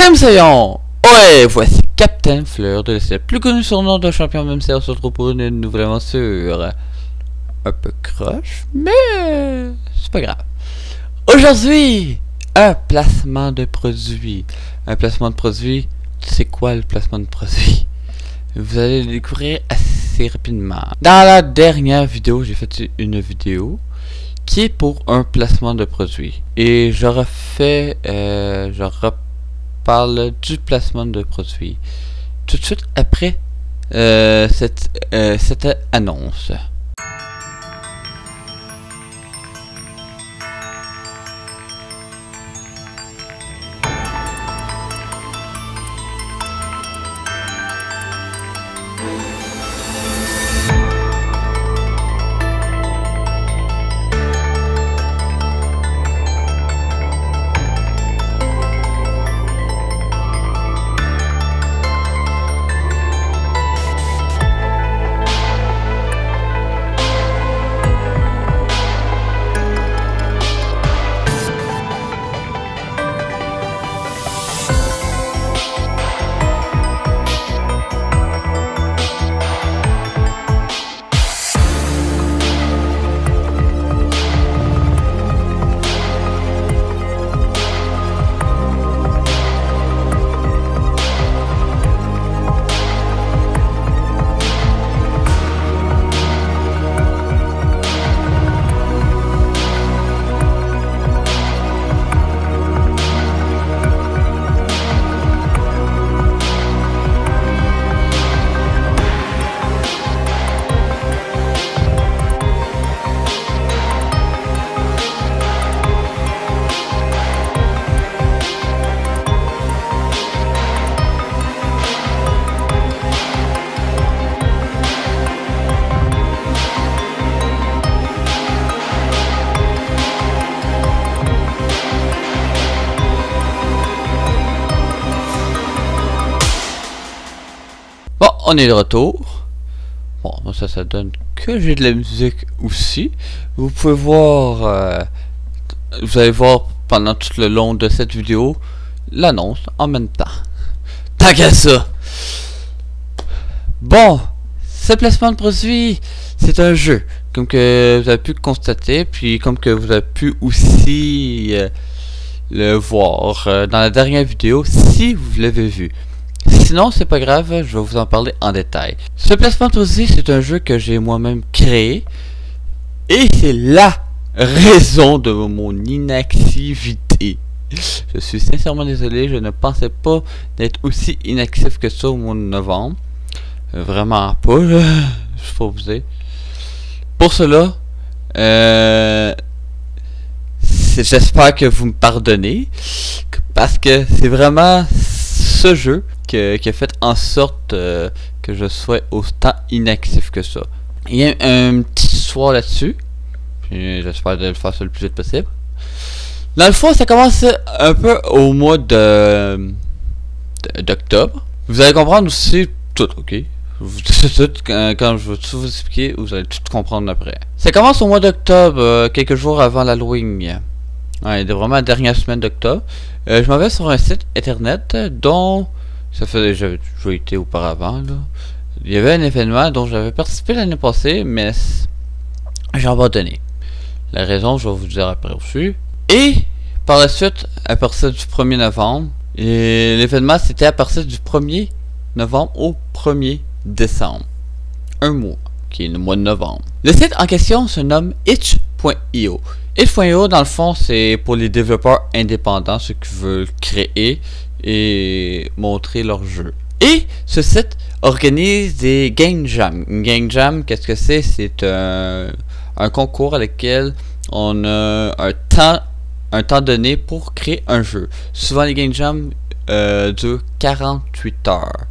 Salut Sayon Ouais, voici Captain Fleur de l'Est, plus connu sur le nom de champion même si on se retrouve pour une nouvelle aventure. Un peu croche, mais c'est pas grave. Aujourd'hui, un placement de produit. Un placement de produit, c'est quoi le placement de produit? Vous allez le découvrir assez rapidement. Dans la dernière vidéo, j'ai fait une vidéo qui est pour un placement de produit. Et je refais, euh, je reparle du placement de produit tout de suite après euh, euh, cette annonce. On est de retour. Bon, ça, ça donne que j'ai de la musique aussi. Vous pouvez voir, euh, vous allez voir pendant tout le long de cette vidéo l'annonce en même temps. Tant ça. Bon, ce placement de produit, c'est un jeu, comme que vous avez pu constater, puis comme que vous avez pu aussi euh, le voir euh, dans la dernière vidéo, si vous l'avez vu. Sinon, c'est pas grave, je vais vous en parler en détail. Ce placement produit, c'est un jeu que j'ai moi-même créé. Et c'est la raison de mon inactivité. Je suis sincèrement désolé, je ne pensais pas d'être aussi inactif que ça au mois de novembre. Vraiment pas, je faut vous dire. Pour cela, euh, j'espère que vous me pardonnez. Parce que c'est vraiment ce jeu qui a fait en sorte euh, que je sois autant inactif que ça. Il y a un petit soir là-dessus. J'espère de le faire le plus vite possible. Dans le fond, ça commence un peu au mois de d'octobre. Vous allez comprendre aussi tout, ok? Tout, quand, je vais tout vous expliquer, vous allez tout comprendre après. Ça commence au mois d'octobre, euh, quelques jours avant l'Halloween. Ouais, vraiment la dernière semaine d'octobre. Euh, je m'en vais sur un site internet dont ça fait déjà été auparavant. Il y avait un événement dont j'avais participé l'année passée, mais j'ai abandonné. La raison, je vais vous dire après aussi. Et par la suite, à partir du 1er novembre, l'événement c'était à partir du 1er novembre au 1er décembre. Un mois, qui est le mois de novembre. Le site en question se nomme itch.io. Itch.io, dans le fond, c'est pour les développeurs indépendants, ceux qui veulent créer et montrer leur jeu. Et ce site organise des game jam. Une game jam, qu'est-ce que c'est C'est un, concours avec lequel on a un temps, un temps donné pour créer un jeu. Souvent les game jam euh, durent 48 heures.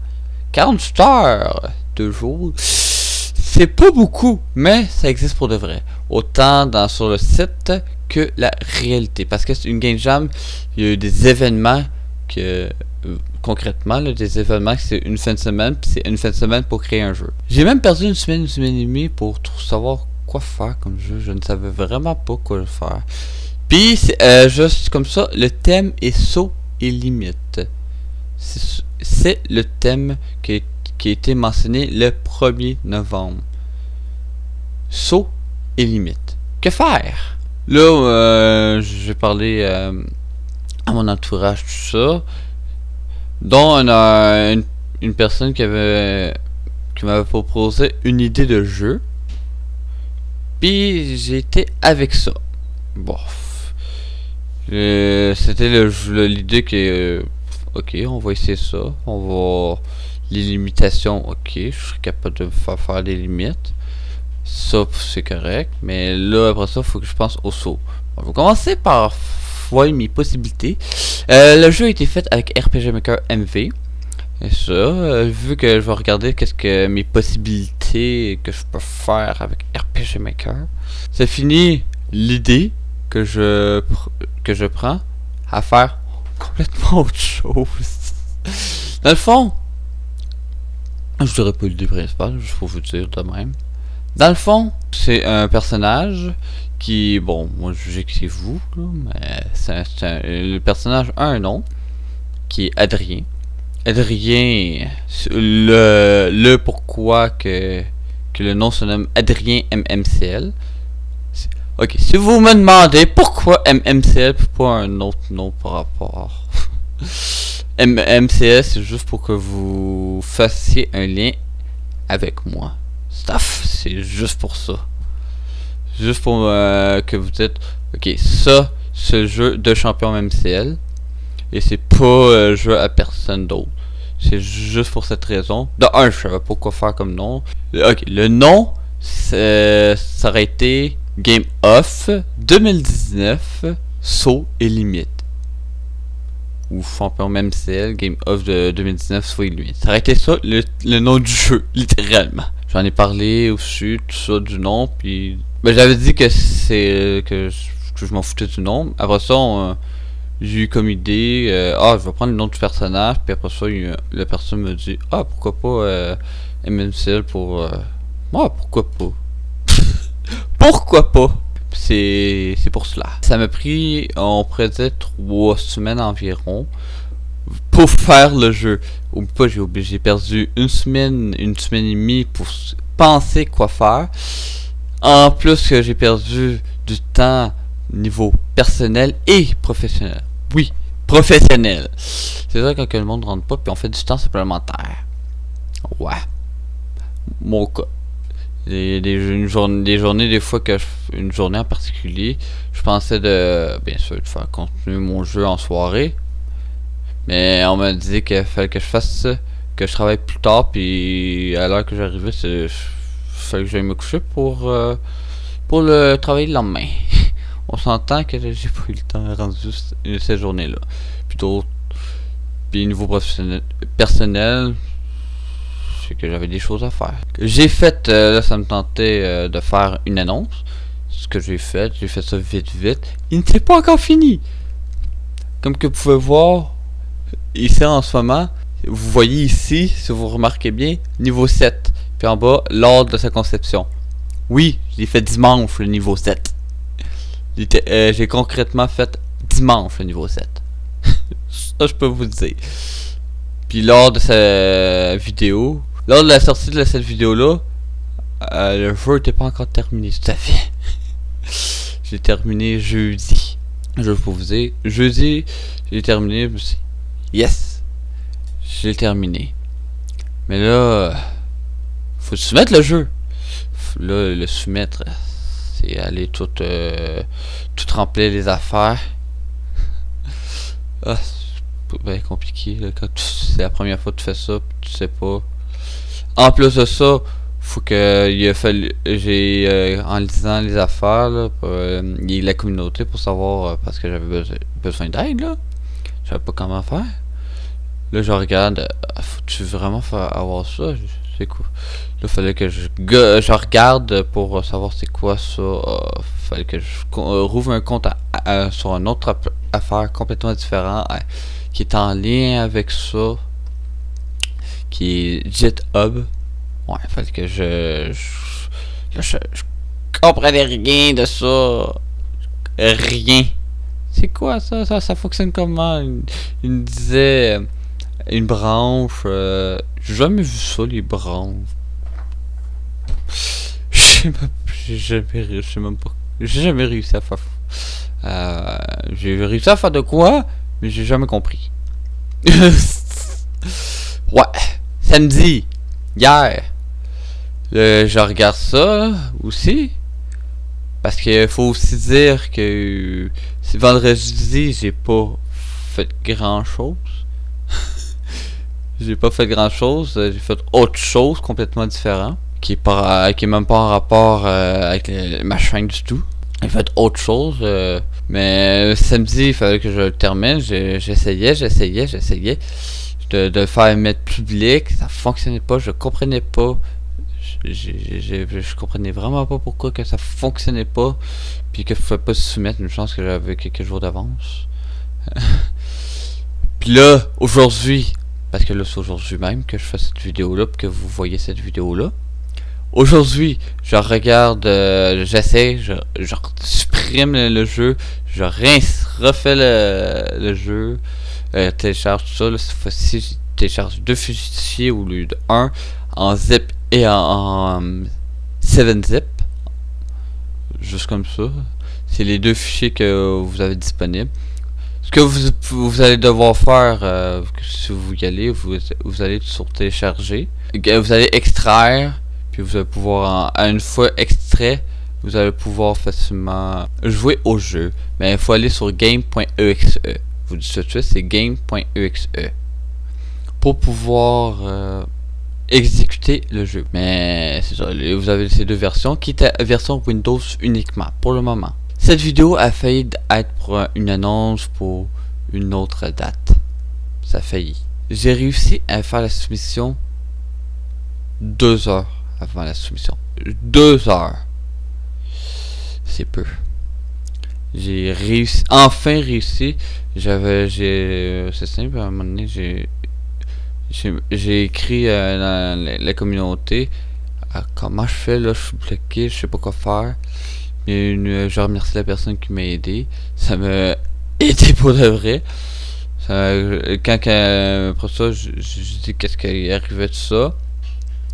48 heures de jours, c'est pas beaucoup, mais ça existe pour de vrai. Autant dans, sur le site que la réalité. Parce que c'est une game jam, il y a eu des événements que euh, concrètement, des événements, c'est une fin de semaine, puis c'est une fin de semaine pour créer un jeu. J'ai même perdu une semaine, une semaine et demie pour savoir quoi faire comme jeu. Je ne savais vraiment pas quoi faire. Puis, euh, juste comme ça, le thème est saut et limite. C'est le thème qui, qui a été mentionné le 1er novembre. Saut et limite. Que faire? Là, euh, j'ai parlé euh, à mon entourage, tout ça, dont une, une personne qui avait qui m'avait proposé une idée de jeu. Puis été avec ça. Bon. C'était l'idée que. ok, on va essayer ça. On va. Les limitations, ok, je suis capable de faire, faire des limites. Ça, c'est correct. Mais là, après ça, faut que je pense au saut. On va commencer par voir mes possibilités. Euh, le jeu a été fait avec RPG Maker MV. Et ça, euh, vu que je vais regarder qu'est-ce que mes possibilités que je peux faire avec RPG Maker, c'est fini l'idée que je que je prends à faire complètement autre chose. Dans le fond, je dirais pas l'idée principale, je faut vous dire de même. Dans le fond, c'est un personnage qui, bon, moi je juge que c'est vous, mais c'est le personnage a un nom qui est Adrien. Adrien, le, pourquoi que, que le nom se nomme Adrien MMCL. Ok, si vous me demandez pourquoi MMCL, pourquoi un autre nom par rapport. MMCL, c'est juste pour que vous fassiez un lien avec moi. Stuff, c'est juste pour ça. Juste pour euh, que vous dites, ok, ça, ce jeu de champion MMCL. Et c'est pas euh, jeu à personne d'autre. C'est juste pour cette raison. De un, je savais pas quoi faire comme nom. Ok, le nom, ça aurait été Game Off 2019, Saut et Limite. Ou champion MCL, Game Off de 2019, Saut et Limite. Ça aurait été ça, le, nom du jeu, littéralement. J'en ai parlé aussi, tout ça, du nom, puis... Ben, j'avais dit que c'est... Que, que, je m'en foutais du nom. Après ça, on j'ai eu comme idée, euh, ah, je vais prendre le nom du personnage, puis après ça, la personne me dit, ah, pourquoi pas euh, MMCL pour. Euh, ah, pourquoi pas? Pourquoi pas? C'est pour cela. Ça m'a pris, on pourrait trois semaines environ pour faire le jeu. Ou pas, j'ai perdu une semaine, une semaine et demie pour penser quoi faire. En plus que j'ai perdu du temps niveau personnel et professionnel. Oui, professionnel. C'est vrai quand le monde rentre pas, puis on fait du temps supplémentaire. Ouais. Mon cas. Des, des, une journée, des journées, des fois que une journée en particulier, je pensais de, bien sûr, de faire continuer mon jeu en soirée. Mais on m'a dit qu'il fallait que je fasse ça, que je travaille plus tard, puis à l'heure que j'arrivais, il fallait que j'aille me coucher pour, euh, pour le travailler le lendemain. on s'entend que j'ai pas eu le temps de rendre juste cette journée-là. Plutôt, puis niveau professionnel, personnel, c'est que j'avais des choses à faire. J'ai fait, euh, là ça me tentait euh, de faire une annonce. Ce que j'ai fait, j'ai fait ça vite vite. Il n'était pas encore fini. Comme que vous pouvez voir, ici en ce moment, vous voyez ici, si vous remarquez bien, niveau 7. Puis en bas, l'ordre de sa conception. Oui, j'ai fait dimanche le niveau 7. Euh, j'ai concrètement fait dimanche le niveau 7. ça, je peux vous le dire. Puis lors de cette vidéo, lors de la sortie de cette vidéo-là, euh, le jeu n'était pas encore terminé, tout à fait. j'ai terminé jeudi. Je peux vous dire, jeudi, j'ai terminé. Yes! J'ai terminé. Mais là, faut soumettre le jeu. Là, le soumettre, c'est aller tout, euh, tout remplir les affaires. ah, c'est bien compliqué quand c'est la première fois que tu fais ça, tu sais pas. En plus de ça, faut que il a fallu j'ai euh, en lisant les affaires là, pour, euh, la communauté pour savoir parce que j'avais besoin d'aide là. Je savais pas comment faire. Là je regarde, faut-tu vraiment avoir ça? c'est quoi? Là, fallait que je, je regarde pour savoir c'est quoi ça. Euh, fallait que je euh, rouvre un compte sur une autre affaire complètement différent euh, qui est en lien avec ça. Qui est GitHub. Ouais, fallait que je. Je, je, comprenais rien de ça. Rien. C'est quoi ça, ça Ça fonctionne comment? Il, me disait une branche. Euh, j'ai jamais vu ça, les branches. J'ai jamais. J'ai jamais réussi à faire. Euh, j'ai réussi à faire de quoi, mais j'ai jamais compris. ouais, samedi, hier, je regarde ça aussi. Parce qu'il faut aussi dire que vendredi, j'ai pas fait grand chose. j'ai pas fait grand chose, j'ai fait autre chose complètement différent. Qui est, pas, qui est même pas en rapport euh, avec ma chaîne du tout. J'ai fait autre chose. Euh, mais samedi, il fallait que je termine. J'essayais, j'essayais, j'essayais de, de faire mettre public. Ça fonctionnait pas, je comprenais pas je comprenais vraiment pas pourquoi que ça fonctionnait pas, puis que je pouvais pas se soumettre, une chance que j'avais quelques jours d'avance. puis là, aujourd'hui, parce que là c'est aujourd'hui même que je fais cette vidéo là, que vous voyez cette vidéo là. Aujourd'hui, je regarde, euh, j'essaie, je, je, supprime le, jeu, je refais le, le jeu, euh, télécharge ça. Là, cette fois-ci, je télécharge deux fichiers au lieu de un en zip et en, 7-zip. Juste comme ça. C'est les deux fichiers que vous avez disponibles. Ce que vous, vous allez devoir faire, euh, si vous y allez, vous, vous allez sur télécharger. Vous allez extraire, puis vous allez pouvoir, à une fois extrait, vous allez pouvoir facilement jouer au jeu. Mais il faut aller sur game.exe. Vous dites tout de suite, c'est game.exe. Pour pouvoir... Euh, exécuter le jeu. Mais ça, vous avez ces deux versions qui étaient version Windows uniquement pour le moment. Cette vidéo a failli être pour une annonce pour une autre date. Ça a failli. J'ai réussi à faire la soumission deux heures avant la soumission. Deux heures. C'est peu. J'ai réussi, enfin réussi. J'avais, j'ai, c'est simple, à un moment donné, j'ai j'ai écrit euh, dans la, communauté euh, comment je fais là, je suis bloqué, je sais pas quoi faire. Mais une, je remercie la personne qui m'a aidé. Ça m'a aidé pour de vrai. Ça, quand, après ça, je, dis qu'est-ce qui arrivait de ça.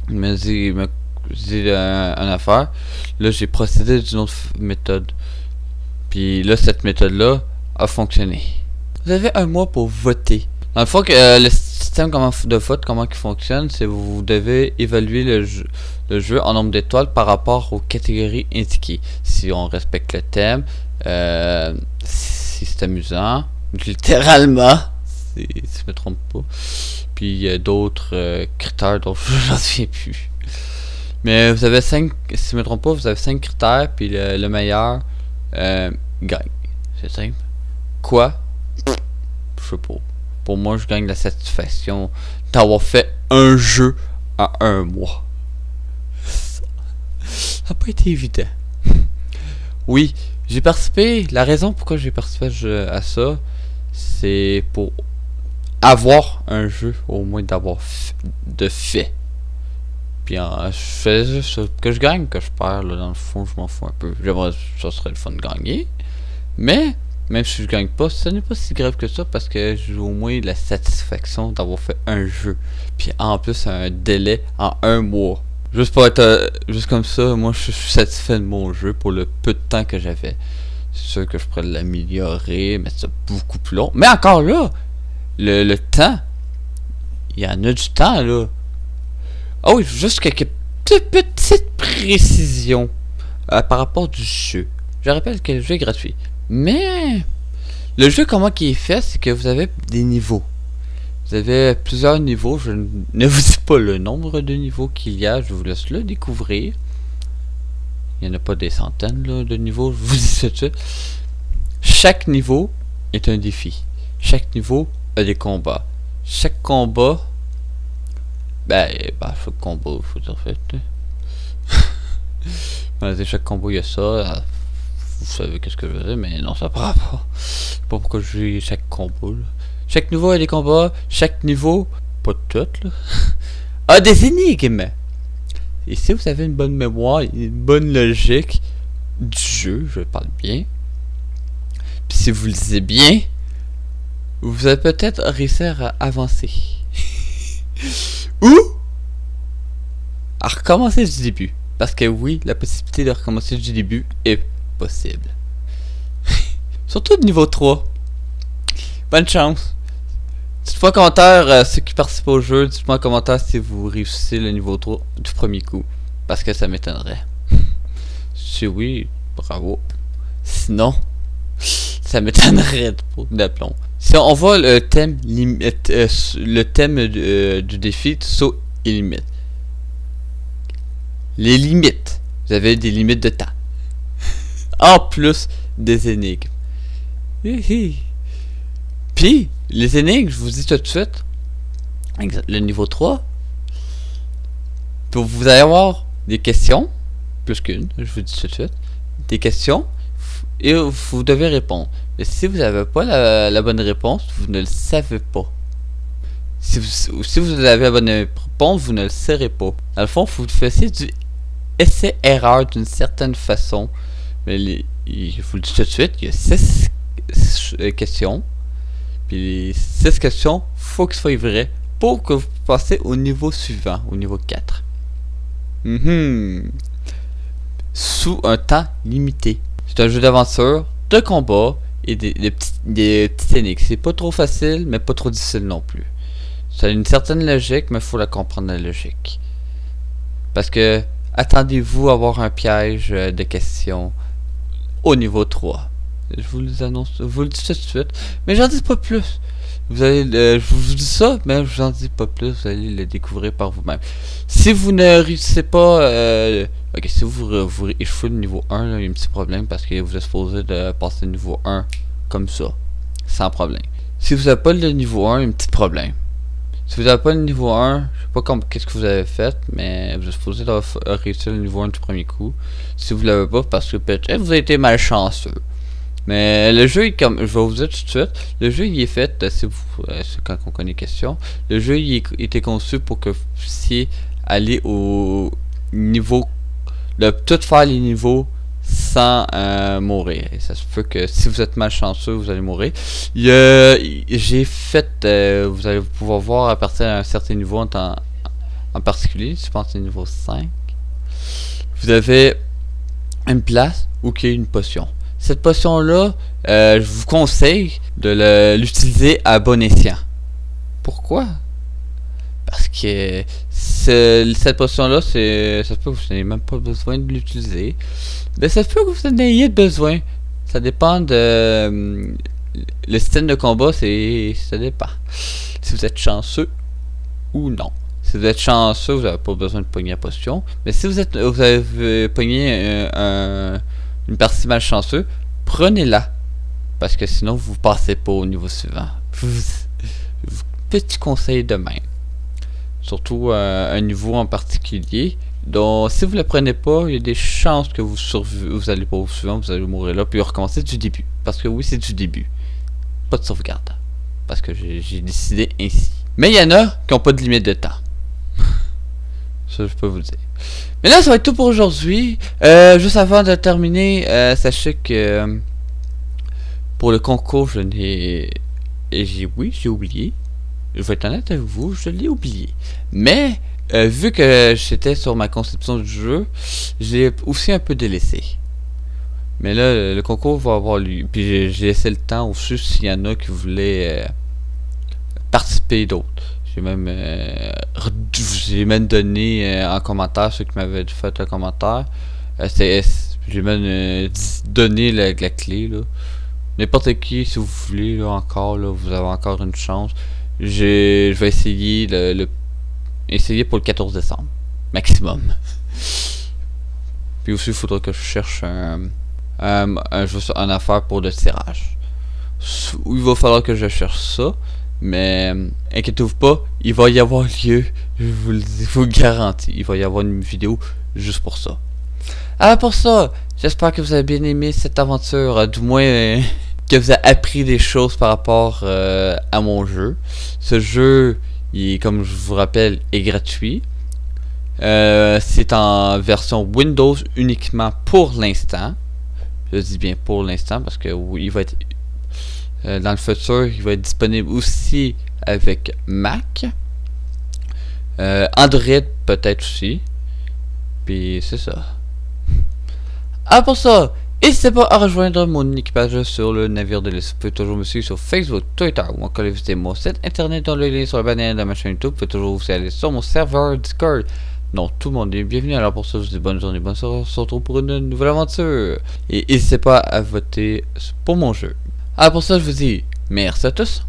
Il m'a dit, il m'a dit euh, une affaire. Là, j'ai procédé d'une autre méthode. Puis là, cette méthode-là a fonctionné. Vous avez un mois pour voter. Dans le fond, que, le système de vote, comment il fonctionne, c'est vous devez évaluer le jeu, le jeu en nombre d'étoiles par rapport aux catégories indiquées. Si on respecte le thème, euh, si c'est amusant, littéralement, si je me trompe pas. Puis il y a d'autres euh, critères dont je n'en souviens plus. Mais vous avez 5, si je me trompe pas, vous avez 5 critères, puis le, meilleur euh, gagne. C'est simple. Quoi? Je sais pas pour moi, je gagne la satisfaction d'avoir fait un jeu en un mois. Ça n'a pas été évident. Oui, j'ai participé. La raison pourquoi j'ai participé à ça, c'est pour avoir un jeu, au moins d'avoir de fait. Puis je fais ce que je gagne, que je perds, là, dans le fond, je m'en fous un peu. J'aimerais, ça serait le fun de gagner. Mais, même si je gagne pas, ce n'est pas si grave que ça parce que j'ai au moins la satisfaction d'avoir fait un jeu. Puis en plus, un délai en un mois. Juste pour être euh, juste comme ça, moi je suis satisfait de mon jeu pour le peu de temps que j'avais. C'est sûr que je pourrais l'améliorer, mais c'est beaucoup plus long. Mais encore là, le, temps, il y en a du temps là. Ah oui, juste quelques petites précisions euh, par rapport du jeu. Je rappelle que le jeu est gratuit. Mais le jeu, comment il est fait, c'est que vous avez des niveaux. Vous avez plusieurs niveaux. Je ne vous dis pas le nombre de niveaux qu'il y a. Je vous laisse le découvrir. Il n'y en a pas des centaines de niveaux. Je vous dis ça tout Chaque niveau est un défi. Chaque niveau a des combats. Chaque combat... Ben, ben chaque combat, faut dire fait. chaque combat, il y a ça vous savez qu'est-ce que je veux dire, mais non, ça prend pas. pas pourquoi je joue chaque combo. Chaque niveau a des combats, chaque niveau, pas tout là, a des énigmes. Et si vous avez une bonne mémoire, une bonne logique du jeu, je parle bien. Puis si vous lisez bien, vous allez peut-être réussir à avancer. Ou à recommencer du début. Parce que oui, la possibilité de recommencer du début est possible. Surtout de niveau 3. Bonne chance. Dites-moi en commentaire euh, ceux qui participent au jeu. Dites-moi en commentaire si vous réussissez le niveau 3 du premier coup. Parce que ça m'étonnerait. si oui, bravo. Sinon, ça m'étonnerait de plomb. Si on voit le thème limite, euh, le thème euh, du défi saut et limite. Les limites. Vous avez des limites de temps. En plus des énigmes. Puis, les énigmes, je vous dis tout de suite, le niveau 3, vous allez avoir des questions, plus qu'une, je vous dis tout de suite, des questions, et vous devez répondre. Mais si vous n'avez pas la, bonne réponse, vous ne le savez pas. Si vous, si vous avez la bonne réponse, vous ne le saurez pas. Dans le fond, vous fassiez du essai-erreur d'une certaine façon. Mais je vous le dis tout de suite, il y a 6 euh, questions. Puis les 6 questions, faut que ce soit vrai pour que vous passiez au niveau suivant, au niveau 4. Mhm. Sous un temps limité. C'est un jeu d'aventure, de combat et des, petits, des petites énigmes. C'est pas trop facile, mais pas trop difficile non plus. Ça a une certaine logique, mais il faut la comprendre la logique. Parce que attendez-vous à avoir un piège euh, de questions au niveau 3. Je vous le annonce, vous le dis tout de suite. Mais j'en dis pas plus. Vous allez, je vous dis ça, mais je vous en dis pas plus. Vous allez le découvrir par vous-même. Si vous ne réussissez pas, euh, ok, si vous, vous échouez le niveau 1, il y a un petit problème parce que vous êtes supposé de passer le niveau 1 comme ça, sans problème. Si vous n'avez pas le niveau 1, il y a un petit problème. Si vous n'avez pas le niveau 1, je sais pas qu'est-ce que vous avez fait, mais vous êtes supposé réussir le niveau 1 du premier coup. Si vous l'avez pas, parce que peut-être vous avez été malchanceux. Mais le jeu, comme je vais vous dire tout de suite, le jeu il est fait, euh, si vous, euh, quand on connaît question, le jeu il était conçu pour que vous puissiez aller au niveau, de tout faire les niveaux sans euh, mourir. Et ça se peut que si vous êtes malchanceux, vous allez mourir. J'ai fait, vous allez pouvoir voir à partir d'un certain niveau en, en particulier, je pense que c'est niveau 5. Vous avez une place où il y a une potion. Cette potion-là, euh, je vous conseille de l'utiliser à bon escient. Pourquoi? Parce que cette potion-là, ça peut que vous n'ayez même pas besoin de l'utiliser. Mais ça peut que vous en ayez besoin. Ça dépend de... Euh, le système de combat, c'est ça dépend. Si vous êtes chanceux ou non. Si vous êtes chanceux, vous n'avez pas besoin de pogner la potion. Mais si vous êtes vous avez pogné un une partie malchanceux, prenez-la. Parce que sinon, vous passez pas au niveau suivant. Petit conseil de même. Surtout euh, un niveau en particulier. Donc, si vous la prenez pas, il y a des chances que vous vous allez pas au suivant, vous allez mourir là, puis recommencer du début. Parce que oui, c'est du début. Pas de sauvegarde. Parce que j'ai décidé ainsi. Mais il y en a qui n'ont pas de limite de temps. Ça, je peux vous dire. Mais là, ça va être tout pour aujourd'hui. Euh, juste avant de terminer, euh, sachez que pour le concours, je n'ai... j'ai Oui, j'ai oublié. Je vais être honnête avec vous, je l'ai oublié. Mais, vu que j'étais sur ma conception du jeu, j'ai aussi un peu délaissé. Mais là, le, concours va avoir lieu. Puis j'ai laissé le temps aussi s'il y en a qui voulaient participer d'autres. J'ai même, euh, même donné euh, en commentaire ceux qui m'avaient fait un commentaire. Euh, j'ai même donné la, clé. là. N'importe qui, si vous voulez, là, encore, là, vous avez encore une chance. Je vais essayer le, essayer pour le 14 décembre. Maximum. Puis aussi, il faudra que je cherche un, un, un, affaire pour le tirage. Il va falloir que je cherche ça. Mais inquiétez-vous pas, il va y avoir lieu, je vous le, vous garantis, il va y avoir une vidéo juste pour ça. Ah pour ça, j'espère que vous avez bien aimé cette aventure, du moins que vous avez appris des choses par rapport à mon jeu. Ce jeu, il, comme je vous rappelle, est gratuit. c'est en version Windows uniquement pour l'instant. Je dis bien pour l'instant parce que il va être euh, dans le futur, il va être disponible aussi avec Mac. Euh, Android peut-être aussi. Puis c'est ça. Ah pour ça, n'hésitez pas à rejoindre mon équipage sur le navire de l'Est. Vous pouvez toujours me suivre sur Facebook, Twitter ou encore visiter mon site internet dans le lien sur la bannière de ma chaîne YouTube. Vous pouvez toujours aussi aller sur mon serveur Discord. Non, tout le monde est bienvenu. Alors pour ça, je vous dis bonne journée, bonne soirée. On se retrouve pour une nouvelle aventure. Et n'hésitez pas à voter pour mon jeu. Alors pour ça, je vous dis merci à tous.